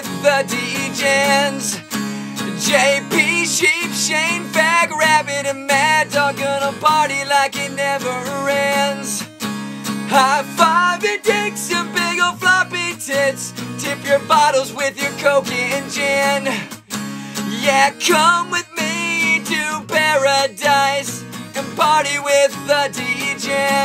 with the DJs. JP, Sheep, Shane, Fag, Rabbit, and Mad Dog gonna party like it never ends. High five your dicks and big ol' floppy tits. Tip your bottles with your coke and gin. Yeah, come with me to paradise and party with the DJs.